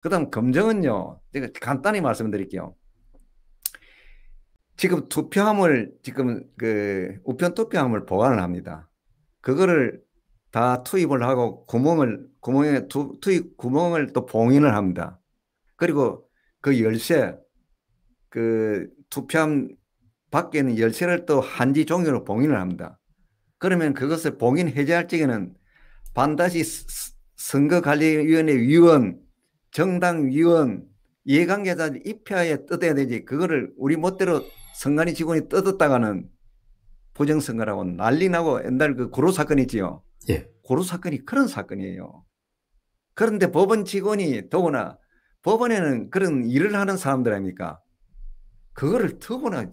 그 다음 검정은요, 제가 간단히 말씀드릴게요. 지금 투표함을, 지금 그 우편 투표함을 보관을 합니다. 그거를 다 투입을 하고 구멍을, 구멍에 투, 투입 구멍을 또 봉인을 합니다. 그리고 그 열쇠, 그 투표함 밖에 는 열쇠를 또 한지 종이로 봉인을 합니다. 그러면 그것을 봉인 해제할 적에는 반드시 선거관리위원회 위원, 정당 위원, 이해관계자 입회하에 뜯어야 되지. 그거를 우리 멋대로 선관위 직원이 뜯었다가는 부정선거라고 난리 나고 옛날 그 고로 사건 있지요. 예. 고로 사건이 그런 사건이에요. 그런데 법원 직원이 더구나 법원에는 그런 일을 하는 사람들 아닙니까? 그거를 더구나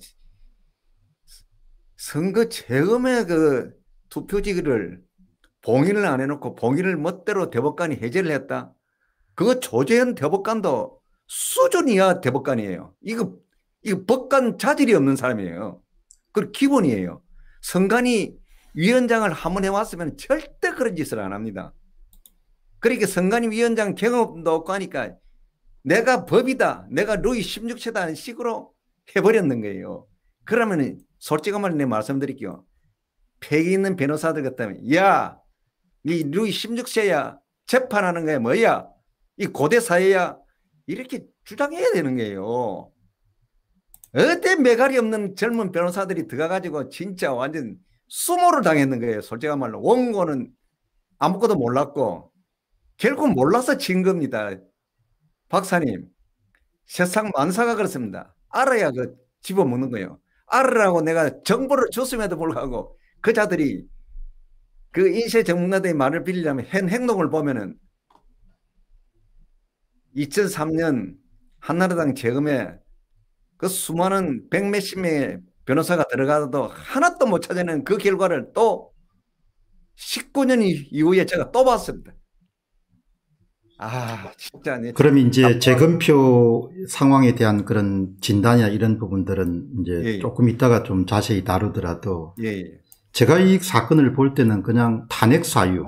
선거 재검의 그 투표지를 봉인을 안 해놓고 봉인을 멋대로 대법관이 해제를 했다. 그거 조재현 대법관도 수준 이하 대법관이에요. 이거, 이거 법관 자질이 없는 사람이에요. 그 기본이에요. 선관위 위원장을 한 번 해왔으면 절대 그런 짓을 안 합니다. 그러니까 선관위 위원장 경험도 없고 하니까 내가 법이다. 내가 루이 16세다는 식으로 해버렸는 거예요. 그러면 솔직한 말로 내 말씀드릴게요. 폐기 있는 변호사들 같다면 야, 이 루이 16세야 재판하는 거야 뭐야? 이 고대 사회야 이렇게 주장해야 되는 거예요. 어때 매갈이 없는 젊은 변호사들이 들어가가지고 진짜 완전 수모를 당했는 거예요. 솔직한 말로 원고는 아무것도 몰랐고 결국 몰라서 진 겁니다. 박사님 세상 만사가 그렇습니다. 알아야 그 집어먹는 거예요. 알으라고 내가 정보를 줬음에도 불구하고 그 자들이 그 인쇄 전문가들의 말을 빌리려면 한 행동을 보면은 2003년 한나라당 재검에 그 수많은 백 몇십 명의 변호사가 들어가도 하나도 못 찾아낸 그 결과를 또 19년 이후에 제가 또 봤습니다. 아, 진짜. 그럼 이제 재검표 상황에 대한 그런 진단이나 이런 부분들은 이제 예, 예. 조금 이따가 좀 자세히 다루더라도 예, 예. 제가 이 사건을 볼 때는 그냥 탄핵 사유,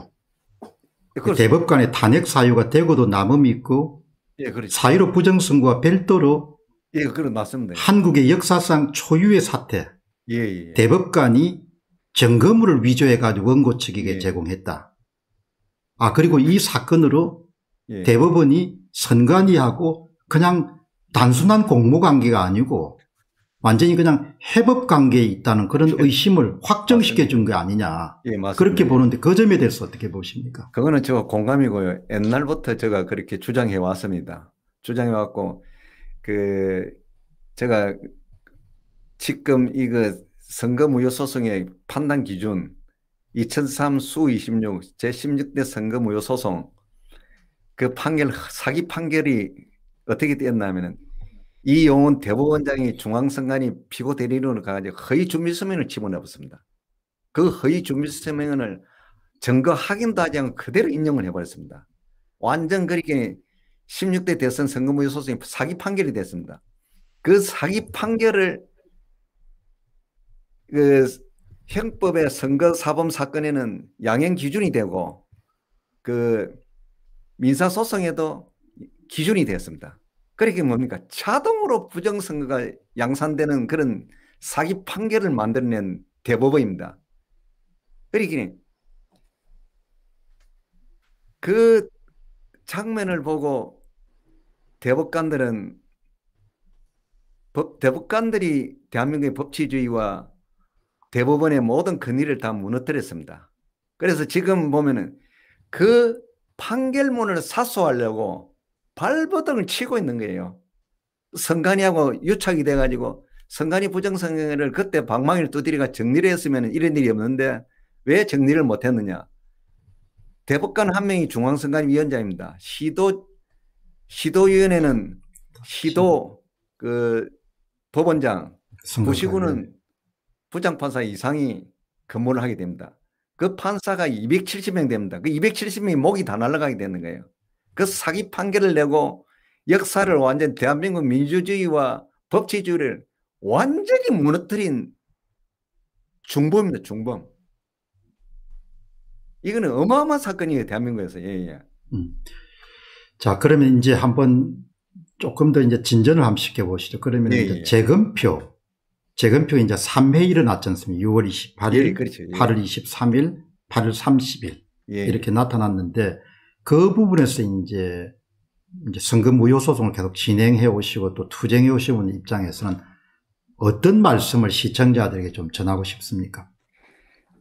그 대법관의 탄핵 사유가 되고도 남음이 있고 예, 그렇죠. 사유로 부정선거와 별도로 예, 그런 맞습니다. 한국의 역사상 초유의 사태. 예, 예. 대법관이 증거물을 위조해 가지고 원고 측에게 예. 제공했다. 아 그리고 이 사건으로 예. 대법원이 선관위하고 그냥 단순한 공모 관계가 아니고 완전히 그냥 해법 관계에 있다는 그런 의심을 확정시켜 준거 아니냐. 예, 그렇게 보는데 그 점에 대해서 어떻게 보십니까? 그거는 저 공감이고요. 옛날부터 제가 그렇게 주장해 왔습니다. 주장해 왔고 그 제가 지금 이거 선거 무효 소송의 판단 기준 2003 수 26, 제 16대 선거 무효 소송 그 판결, 사기 판결이 어떻게 되었냐면은 이용훈 대법원장이 중앙선관위 피고 대리인으로 가가지고 허위 준비 서명을 집어넣었습니다. 그 허위 준비 서명을 증거 확인도 하지 않고 그대로 인용을 해버렸습니다. 완전 그렇게 16대 대선 선거무효 소송이 사기 판결이 됐습니다. 그 사기 판결을 그 형법의 선거 사범 사건에는 양형 기준이 되고 그 민사 소송에도 기준이 되었습니다. 그렇게 뭡니까? 자동으로 부정선거가 양산되는 그런 사기 판결을 만들어낸 대법원입니다. 그러기그 장면을 보고 대법관들은 법, 대법관들이 대한민국의 법치주의와 대법원의 모든 근위를 다 무너뜨렸습니다. 그래서 지금 보면은 그 판결문을 사소하려고 발버둥을 치고 있는 거예요. 선관위하고 유착이 돼가지고 선관위 부정선거를 그때 방망이를 두드리가 정리를 했으면 이런 일이 없는데 왜 정리를 못했느냐. 대법관 한 명이 중앙선관위원장입니다. 시도, 시도위원회는 시도 그 법원장, 부시구는 부장판사 이상이 근무를 하게 됩니다. 그 판사가 270명 됩니다. 그 270명이 목이 다 날아가게 되는 거예요. 그 사기 판결을 내고 역사를 완전 대한민국 민주주의와 법치주의를 완전히 무너뜨린 중범입니다. 중범. 이거는 어마어마한 사건이에요. 대한민국에서. 예, 예. 음. 자, 그러면 이제 한번 조금 더 이제 진전을 한번 시켜보시죠. 그러면 네, 이제 예. 재검표, 재검표 이제 3회 일어났지 않습니까? 6월 28일, 예, 그렇죠. 예. 8월 23일, 8월 30일 예. 이렇게 나타났는데 그 부분에서 이제 이제 선거 무효 소송을 계속 진행해 오시고 또 투쟁해 오시는 입장에서는 어떤 말씀을 시청자들에게 좀 전하고 싶습니까?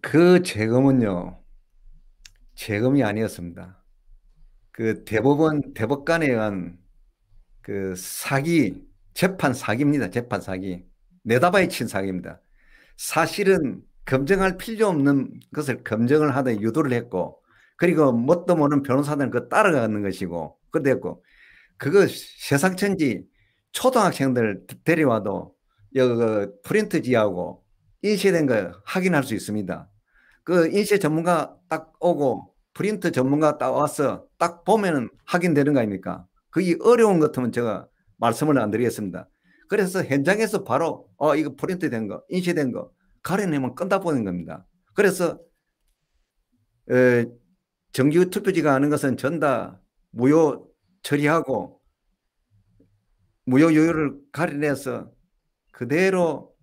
그 재검은요, 재검이 아니었습니다. 그 대법원, 대법관에 의한 그 사기, 재판 사기입니다. 재판 사기. 내다바에 친 사기입니다. 사실은 검증할 필요 없는 것을 검증을 하다 유도를 했고, 그리고 뭣도 모르는 변호사들은 그 따라가는 것이고, 그랬고, 그거 세상천지 초등학생들 데려와도 여기 프린트지하고 인쇄된 거 확인할 수 있습니다. 그 인쇄 전문가 딱 오고 프린트 전문가 딱 와서 딱 보면은 확인되는 거 아닙니까? 그게 어려운 것 같으면 제가 말씀을 안 드리겠습니다. 그래서 현장에서 바로 어 이거 프린트 된 거, 인쇄된 거 가려내면 끝나보는 겁니다. 그래서 에, 정규 투표지가 하는 것은 전 다 무효 처리하고 무효 요율을 가려내서 그대로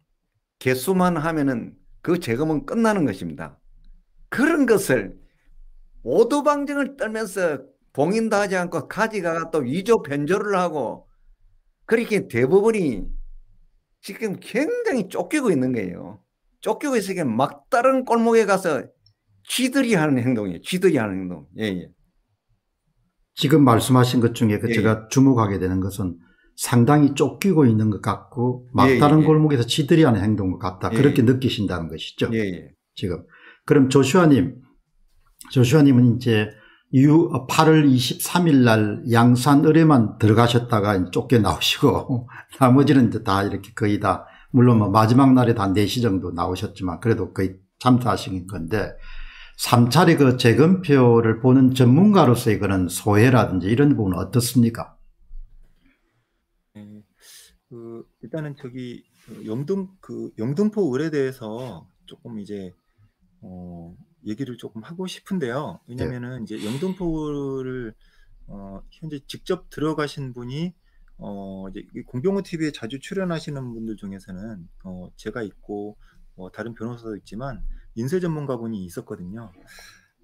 개수만 하면은 그 재검은 끝나는 것입니다. 그런 것을 오도방정을 떨면서 봉인도 하지 않고 가지가 또 위조 변조를 하고 그렇게 대법원이 지금 굉장히 쫓기고 있는 거예요. 쫓기고 있으니까 막다른 골목에 가서 쥐들이 하는 행동이에요. 쥐들이 하는 행동. 예, 예. 지금 말씀하신 것 중에 그 예, 제가 예. 주목하게 되는 것은 상당히 쫓기고 있는 것 같고 막다른 예, 예. 골목에서 지들이 하는 행동 것 같다. 예, 그렇게 예. 느끼신다는 것이죠. 예, 지금. 그럼 조슈아님, 조슈아님은 이제 8월 23일 날 양산 의뢰만 들어가셨다가 쫓겨 나오시고 나머지는 이제 다 이렇게 거의 다 물론 뭐 마지막 날에 다 4시 정도 나오셨지만 그래도 거의 참사하신 건데 3차례 그 재검표를 보는 전문가로서의 그런 소회라든지 이런 부분은 어떻습니까? 그 일단은 저기 그 영등 그 영등포 을에 대해서 조금 이제 어 얘기를 조금 하고 싶은데요. 네. 왜냐면은 이제 영등포를 어 현재 직접 들어가신 분이 어 이제 공병호 TV에 자주 출연하시는 분들 중에서는 어 제가 있고 어 다른 변호사도 있지만 인쇄 전문가분이 있었거든요.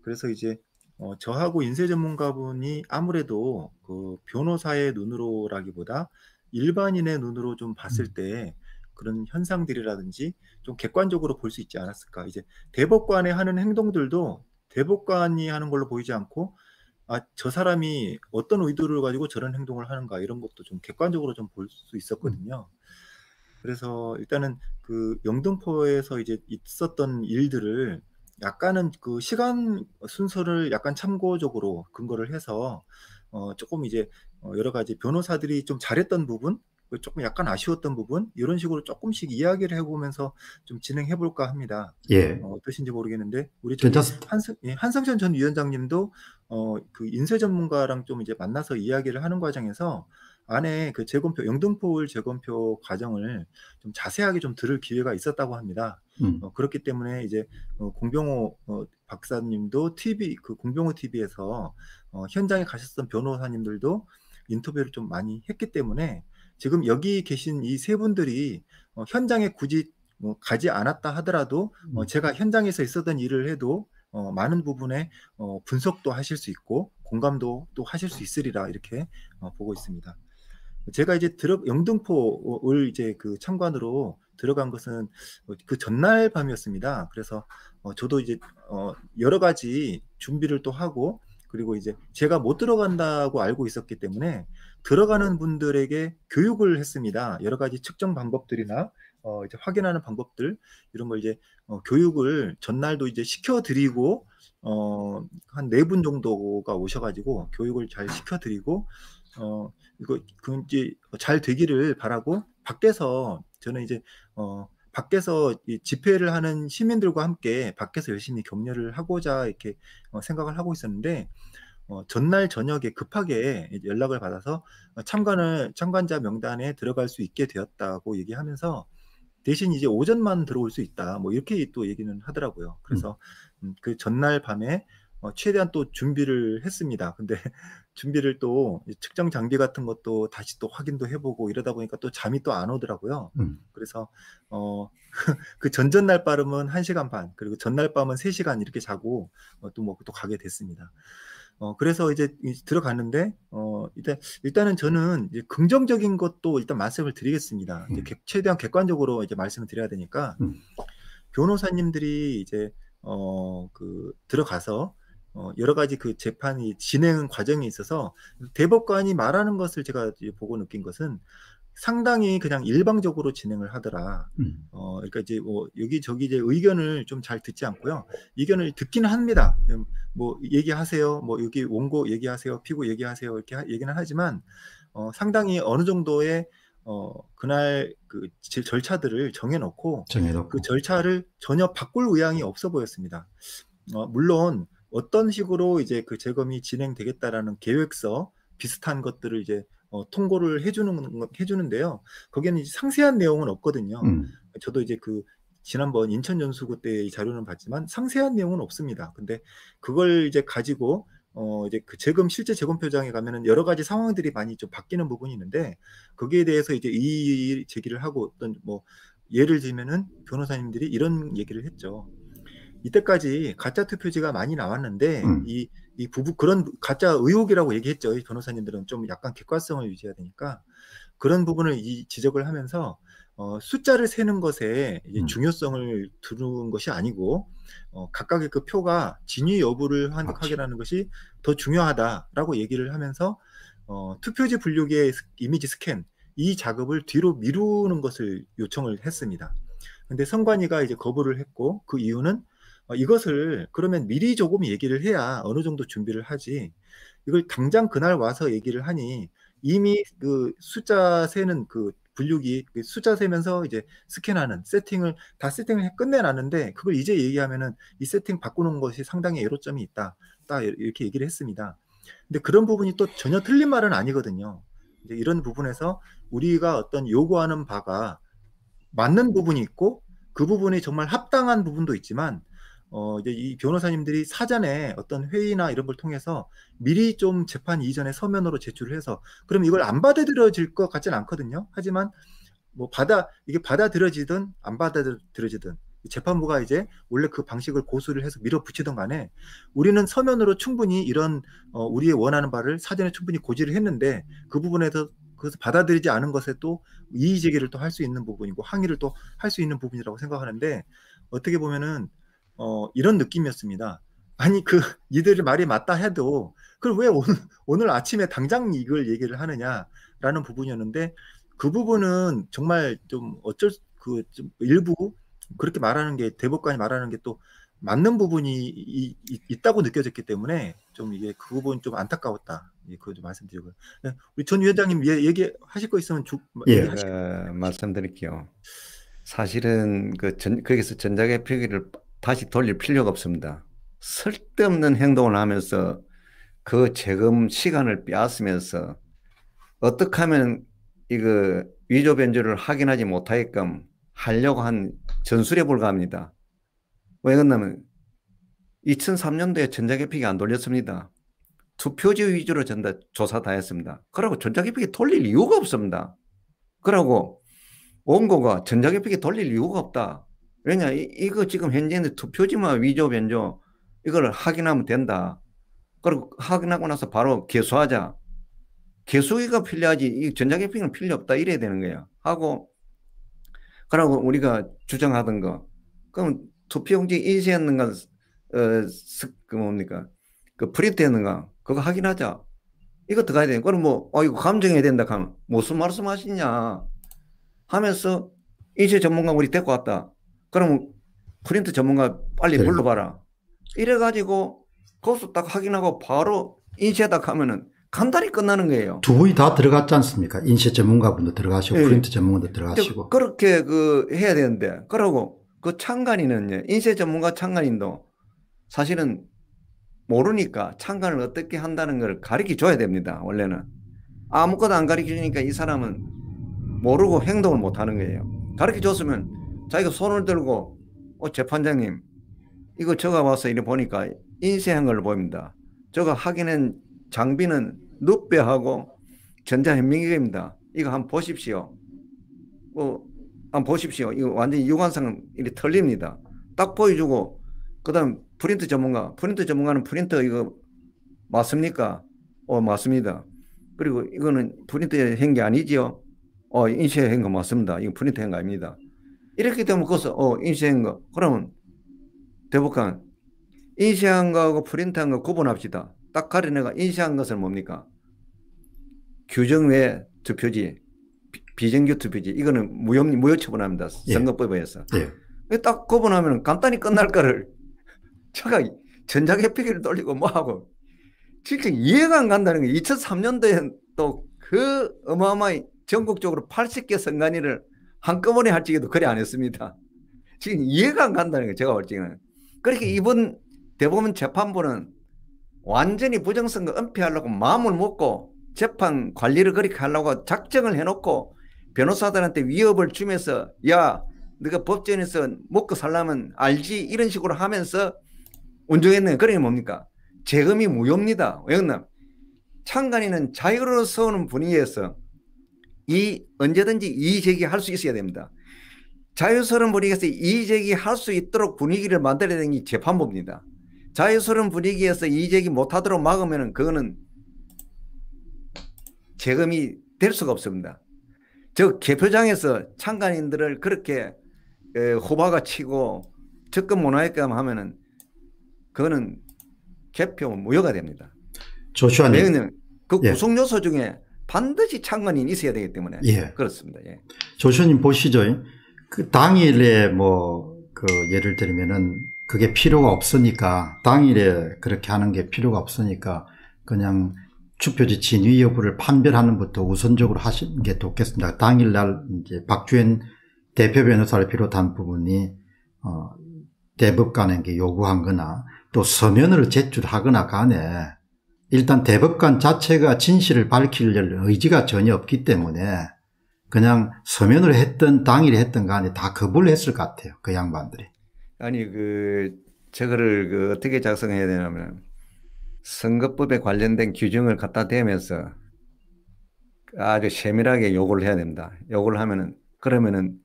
그래서 이제 어 저하고 인쇄 전문가분이 아무래도 그 변호사의 눈으로라기보다 일반인의 눈으로 좀 봤을 음. 때 그런 현상들이라든지 좀 객관적으로 볼 수 있지 않았을까. 이제 대법관에 하는 행동들도 대법관이 하는 걸로 보이지 않고 아, 저 사람이 어떤 의도를 가지고 저런 행동을 하는가 이런 것도 좀 객관적으로 좀 볼 수 있었거든요. 그래서 일단은 그 영등포에서 이제 있었던 일들을 약간은 그 시간 순서를 약간 참고적으로 근거를 해서 어 조금 이제 어 여러 가지 변호사들이 좀 잘했던 부분 그 조금 약간 아쉬웠던 부분 이런 식으로 조금씩 이야기를 해보면서 좀 진행해 볼까 합니다. 예. 어, 어떠신지 모르겠는데 우리 한성, 예, 한성천 전 위원장님도 어, 그 인쇄 전문가랑 좀 이제 만나서 이야기를 하는 과정에서 안에 그 재검표 영등포울 재검표 과정을 좀 자세하게 좀 들을 기회가 있었다고 합니다. 음. 어, 그렇기 때문에 이제 어, 공병호 어, 박사님도 TV 그 공병호 TV에서 어, 현장에 가셨던 변호사님들도 인터뷰를 좀 많이 했기 때문에 지금 여기 계신 이 세 분들이 어, 현장에 굳이 뭐 가지 않았다 하더라도 어, 음. 제가 현장에서 있었던 일을 해도 어, 많은 부분에 어, 분석도 하실 수 있고 공감도 또 하실 수 있으리라 이렇게 어, 보고 있습니다. 제가 이제 들어 영등포를 이제 그 참관으로 들어간 것은 그 전날 밤이었습니다. 그래서 어, 저도 이제 어, 여러 가지 준비를 또 하고 그리고 이제 제가 못 들어간다고 알고 있었기 때문에 들어가는 분들에게 교육을 했습니다. 여러 가지 측정 방법들이나 어, 이제 확인하는 방법들 이런 걸 이제 어, 교육을 전날도 이제 시켜드리고 어, 한 네 분 정도가 오셔가지고 교육을 잘 시켜드리고 어, 이거 그 이제 잘 되기를 바라고 밖에서 저는 이제 어, 밖에서 이 집회를 하는 시민들과 함께 밖에서 열심히 격려를 하고자 이렇게 어, 생각을 하고 있었는데 어, 전날 저녁에 급하게 연락을 받아서 참관을 참관자 명단에 들어갈 수 있게 되었다고 얘기하면서 대신 이제 오전만 들어올 수 있다 뭐 이렇게 또 얘기는 하더라고요. 그래서 음. 음, 그 전날 밤에 어, 최대한 또 준비를 했습니다. 근데 준비를 또 측정 장비 같은 것도 다시 또 확인도 해보고 이러다 보니까 또 잠이 또 안 오더라고요. 음. 그래서 어, 그 전전날 빠름은 1시간 반, 그리고 전날 밤은 3시간 이렇게 자고 어, 또뭐또 가게 됐습니다. 어, 그래서 이제 들어갔는데, 어, 일단, 일단은 저는 이제 긍정적인 것도 일단 말씀을 드리겠습니다. 음. 이제 최대한 객관적으로 이제 말씀을 드려야 되니까, 음. 변호사님들이 이제, 어, 그, 들어가서, 어, 여러 가지 그 재판이 진행 과정에 있어서 대법관이 말하는 것을 제가 보고 느낀 것은 상당히 그냥 일방적으로 진행을 하더라. 음. 어, 그러니까 이제 뭐 여기저기 이제 의견을 좀 잘 듣지 않고요. 의견을 듣기는 합니다. 음, 뭐 얘기하세요. 뭐 여기 원고 얘기하세요. 피고 얘기하세요. 이렇게 하, 얘기는 하지만 어, 상당히 어느 정도의 어, 그날 그 절차들을 정해놓고, 정해놓고 그 절차를 전혀 바꿀 의향이 없어 보였습니다. 어, 물론 어떤 식으로 이제 그 재검이 진행되겠다라는 계획서 비슷한 것들을 이제 어, 통고를 해주는 해주는데요. 거기에는 상세한 내용은 없거든요. 음. 저도 이제 그 지난번 인천 연수구 때 자료는 봤지만 상세한 내용은 없습니다. 근데 그걸 이제 가지고 어 이제 그 재검 실제 재검 표장에 가면은 여러 가지 상황들이 많이 좀 바뀌는 부분이 있는데 거기에 대해서 이제 이의 제기를 하고 어떤 뭐 예를 들면은 변호사님들이 이런 얘기를 했죠. 이때까지 가짜 투표지가 많이 나왔는데 음. 이, 이 부부 그런 가짜 의혹이라고 얘기했죠. 이 변호사님들은 좀 약간 객관성을 유지해야 되니까 그런 부분을 이 지적을 하면서 어, 숫자를 세는 것에 음. 중요성을 두는 것이 아니고 어, 각각의 그 표가 진위 여부를 확인하는 것이 더 중요하다라고 얘기를 하면서 어, 투표지 분류기의 이미지 스캔 이 작업을 뒤로 미루는 것을 요청을 했습니다. 근데 선관위가 이제 거부를 했고 그 이유는 어, 이것을 그러면 미리 조금 얘기를 해야 어느 정도 준비를 하지. 이걸 당장 그날 와서 얘기를 하니 이미 그 숫자 세는 그 분류기 그 숫자 세면서 이제 스캔하는 세팅을 다 세팅을 끝내놨는데 그걸 이제 얘기하면은 이 세팅 바꾸는 것이 상당히 애로점이 있다. 딱 이렇게 얘기를 했습니다. 근데 그런 부분이 또 전혀 틀린 말은 아니거든요. 이제 이런 부분에서 우리가 어떤 요구하는 바가 맞는 부분이 있고 그 부분이 정말 합당한 부분도 있지만 어, 이제 이 변호사님들이 사전에 어떤 회의나 이런 걸 통해서 미리 좀 재판 이전에 서면으로 제출을 해서 그럼 이걸 안 받아들여질 것 같지는 않거든요. 하지만 뭐 받아 이게 받아들여지든 안 받아들여지든 재판부가 이제 원래 그 방식을 고수를 해서 밀어붙이던 간에 우리는 서면으로 충분히 이런 어, 우리의 원하는 바를 사전에 충분히 고지를 했는데 그 부분에서 그것을 받아들이지 않은 것에 또 이의 제기를 또 할 수 있는 부분이고 항의를 또 할 수 있는 부분이라고 생각하는데 어떻게 보면은 어, 이런 느낌이었습니다. 아니 그 이들의 말이 맞다 해도 그걸 왜 오늘 오늘 아침에 당장 이걸 얘기를 하느냐라는 부분이었는데 그 부분은 정말 좀 어쩔 그 좀 일부 그렇게 말하는 게 대법관이 말하는 게 또 맞는 부분이 이, 이, 있다고 느껴졌기 때문에 좀 이게 그 부분 좀 안타까웠다. 예, 그거 좀 말씀드리고요. 네, 우리 전 위원장님 예, 얘기하실 거 있으면 주, 예, 어, 말씀드릴게요. 사실은 그 전, 거기서 전자개 표기를 다시 돌릴 필요가 없습니다. 쓸데없는 행동을 하면서 그 재검 시간을 빼앗으면서 어떻게 하면 이거 위조 변조를 확인하지 못하게끔 하려고 한 전술에 불과합니다. 왜 그러냐면 2003년도에 전자개표기 안 돌렸습니다. 투표지 위주로 전다 조사 다 했습니다. 그러고 전자개표기 돌릴 이유가 없습니다. 그러고 원고가 전자개표기 돌릴 이유가 없다. 왜냐, 이, 거 지금 현재는 투표지만 위조 변조 이걸 확인하면 된다. 그리고 확인하고 나서 바로 개수하자. 개수기가 필요하지 이 전자개표는 필요 없다 이래야 되는 거야. 하고 그러고 우리가 주장하던 거 그럼 투표용지 인쇄했는가 어, 그 뭡니까 그 프린트 했는가 그거 확인하자. 이거 들어가야 돼. 그럼 뭐, 어, 이거 감정해야 된다 하면 무슨 말씀 하시냐 하면서 인쇄 전문가 우리 데리고 왔다. 그러면 프린트 전문가 빨리 네. 불러봐라. 이래가지고 거기서 딱 확인하고 바로 인쇄딱 하면은 간단히 끝나는 거예요. 두 분이 다 들어갔지 않습니까? 인쇄 전문가분도 들어가시고 네. 프린트 전문가도 들어가시고. 그렇게 그 해야 되는데 그러고 그 참관인은 인쇄 전문가 참관인도 사실은 모르니까 창간을 어떻게 한다는 걸 가르쳐 줘야 됩니다. 원래는 아무것도 안 가르쳐 주니까 이 사람은 모르고 행동을 못 하는 거예요. 가르쳐 줬으면 자기가 손을 들고 어 재판장님 이거 제가 와서 이래 보니까 인쇄한 걸 보입니다. 저거 하기는 장비는 눕배하고 전자현미경입니다. 이거 한번 보십시오. 뭐, 한번 보십시오. 이거 완전히 유관상 이렇게 털립니다. 딱 보여주고, 그 다음 프린트 전문가. 프린트 전문가는 프린터 이거 맞습니까? 어, 맞습니다. 그리고 이거는 프린트 한게 아니지요? 어, 인쇄한 거 맞습니다. 이거 프린트 한거 아닙니다. 이렇게 되면 거기서, 어, 인쇄한 거. 그러면 대북한 인쇄한 거하고 프린트한 거 구분합시다. 딱 가려내가 인쇄한 것은 뭡니까? 규정 외 투표지, 비 정규 투표지. 이거는 무효, 무효 처분합니다. 예. 선거법에서. 예. 딱 구분하면 간단히 끝날 거를 제가 전자개표기를 돌리고 뭐하고 진짜 이해가 안 간다는 게 2003년도에 또 그 어마어마한 전국적으로 80개 선관위를 한꺼번에 할 적에도 그래 안 했습니다. 지금 이해가 안 간다는 게 제가 볼 적에는. 그렇게 이번 대법원 재판부는 완전히 부정선거 은폐하려고 마음을 먹고 재판 관리를 그렇게 하려고 작정을 해놓고 변호사들한테 위협을 주면서 야 네가 법전에서 먹고 살려면 알지 이런 식으로 하면서 운동했네 그러니 뭡니까 재금이 무효입니다 왜냐면 창간이는 자유로서 오는 분위기에서 이 언제든지 이의 제기할 수 있어야 됩니다 자유스러운 분위기에서 이의 제기할 수 있도록 분위기를 만들어야 되는 게 재판부입니다 자유스러운 분위기에서 이의 제기 못하도록 막으면 그거는 재검이 될 수가 없습니다. 저 개표장에서 참관인들을 그렇게 호박아 치고 접근 못하게끔 하면은 그거는 개표 무효가 됩니다. 조슈아님. 그 예. 구성 요소 중에 반드시 참관인이 있어야 되기 때문에 예. 그렇습니다. 예. 조슈아님 보시죠. 그 당일에 뭐 그 예를 들면은 그게 필요가 없으니까 당일에 그렇게 하는 게 필요가 없으니까 그냥 투표지 진위 여부를 판별하는 것부터 우선적으로 하시는 게 좋겠습니다. 당일날 이제 박주현 대표 변호사를 비롯한 부분이 어, 대법관에게 요구한 거나 또 서면으로 제출하거나 간에 일단 대법관 자체가 진실을 밝힐 의지가 전혀 없기 때문에 그냥 서면으로 했던 당일에 했던 간에 다 거부를 했을 것 같아요. 그 양반들이. 아니 그 저거를 그 어떻게 작성해야 되냐면 선거법에 관련된 규정을 갖다 대면서 아주 세밀하게 요구를 해야 됩니다. 요구를 하면은 그러면은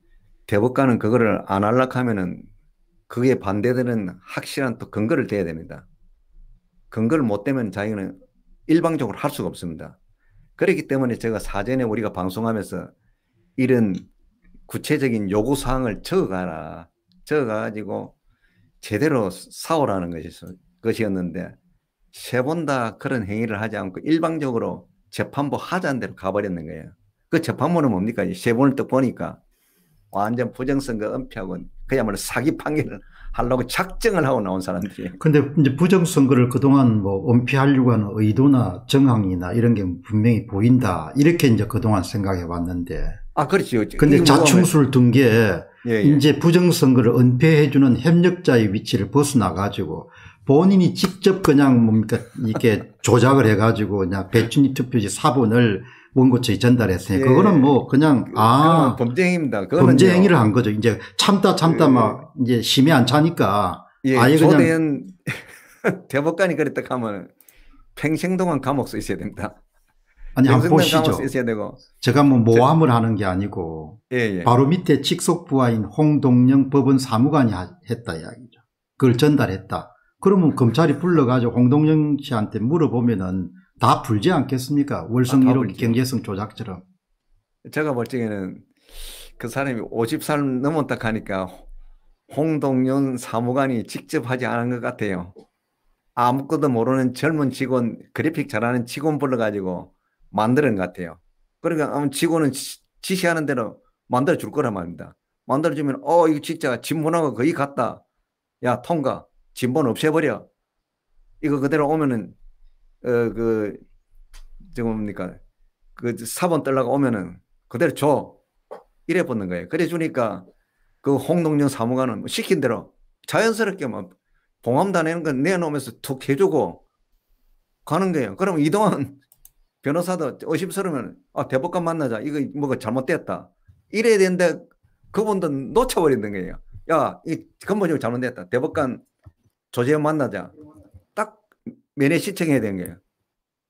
대법관은 그거를 안 할락 하면은 그게 반대되는 확실한 또 근거를 대야 됩니다. 근거를 못 대면 자기는 일방적으로 할 수가 없습니다. 그렇기 때문에 제가 사전에 우리가 방송하면서 이런 구체적인 요구 사항을 적어가라. 적어가지고 제대로 싸우라는 것이었는데 세 번 다 그런 행위를 하지 않고 일방적으로 재판부 하자는 대로 가버렸는 거예요. 그 재판부는 뭡니까? 세 번을 딱 보니까 완전 부정선거 은폐하고 그야말로 사기 판결을 하려고 작정을 하고 나온 사람들이. 근데 이제 부정선거를 그동안 뭐 은폐하려고 하는 의도나 정황이나 이런 게 분명히 보인다. 이렇게 이제 그동안 생각해 왔는데. 아, 그렇죠. 근데 자충수를 둔게 예, 예. 이제 부정선거를 은폐해주는 협력자의 위치를 벗어나가지고 본인이 직접 그냥 뭡니까 이게 조작을 해가지고 그냥 배춘희 투표지 사본을 원고처에 전달했으니 예. 그거는 뭐 그냥 그, 아 범죄 행위입니다. 범죄 행위를 한 거죠. 이제 참다 참다 예. 막 이제 심히 안 차니까 예. 아예 그냥 대법관이 그랬다 하면 평생 동안 감옥 써 있어야 됩니다. 아니 한번 보시죠. 있어야 되고. 제가 뭐 모함을 하는 게 아니고 예, 예. 바로 밑에 직속 부하인 홍동영 법원 사무관이 했다 이야기죠. 그걸 전달했다. 그러면 검찰이 불러가지고 홍동영 씨한테 물어보면은 다 풀지 않겠습니까? 월성 1호 아, 경제성 조작처럼. 제가 볼 적에는 그 사람이 50살 넘었다 하니까 홍동영 사무관이 직접 하지 않은 것 같아요. 아무것도 모르는 젊은 직원, 그래픽 잘하는 직원 불러가지고 만드는 것 같아요. 그러니까 직원은 지시하는 대로 만들어 줄 거란 말입니다. 만들어 주면, 어, 이거 진짜 진본하고 거의 같다. 야, 통과. 진본 없애버려. 이거 그대로 오면은, 어, 그, 저거 뭡니까. 그 사본 떨라가 오면은 그대로 줘. 이래 붙는 거예요. 그래 주니까 그 홍동영 사무관은 뭐 시킨 대로 자연스럽게 막 봉함다 내는 거 내놓으면서 툭 해주고 가는 거예요. 그럼 이동안 변호사도 의심스러우면 아, 대법관 만나자. 이거 뭐가 잘못됐다. 이래야 되는데 그분도 놓쳐버리는 거예요. 야, 이 근본적으로 잘못됐다. 대법관 조재현 만나자. 면회 시청해야 되는 거예요.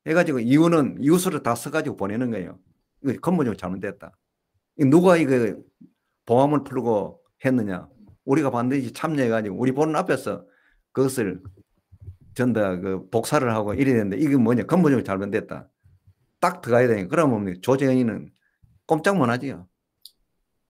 해가지고 이유는 이유서를 다 써가지고 보내는 거예요. 이거 근본적으로 잘못됐다. 누가 이거 봉화을 풀고 했느냐? 우리가 반드시 참여해가지고 우리 보는 앞에서 그것을 전다 그 복사를 하고 이래야 되는데 이게 뭐냐? 근본적으로 잘못됐다. 딱 들어가야 되니까 그러면 조정현이는 꼼짝 못 하지요.